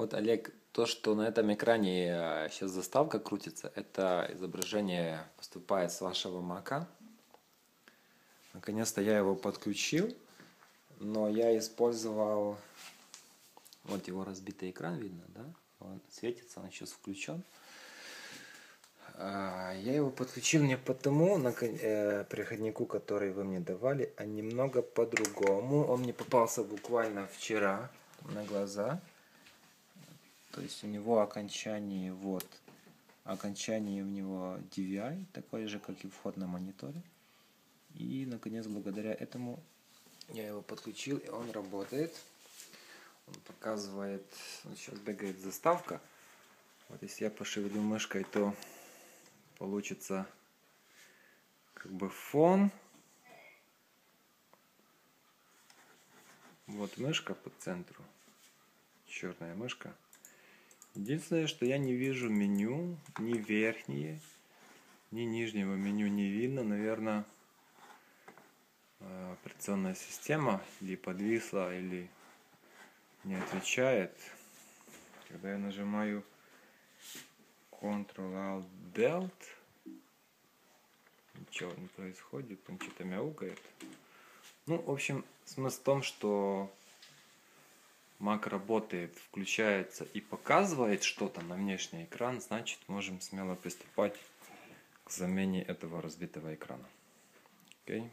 Вот, Олег, то, что на этом экране сейчас заставка крутится, это изображение поступает с вашего мака. Наконец-то я его подключил, но я использовал... Вот его разбитый экран видно, да? Он светится, он сейчас включен. А, я его подключил не потому на э, переходнику, который вы мне давали, а немного по-другому. Он мне попался буквально вчера на глаза. То есть у него окончание вот, окончание у него DVI, такое же, как и вход на мониторе. И, наконец, благодаря этому я его подключил, и он работает. Он показывает, вот сейчас бегает заставка. Вот если я пошевелю мышкой, то получится как бы фон. Вот мышка по центру, черная мышка. Единственное, что я не вижу меню, ни верхние, ни нижнего меню не видно. Наверное, э, операционная система или подвисла, или не отвечает. Когда я нажимаю Ctrl-Alt-Delt, ничего не происходит, он что-то мяукает. Ну, в общем, смысл в том, что Mac работает, включается и показывает что-то на внешний экран, значит можем смело приступать к замене этого разбитого экрана. Okay.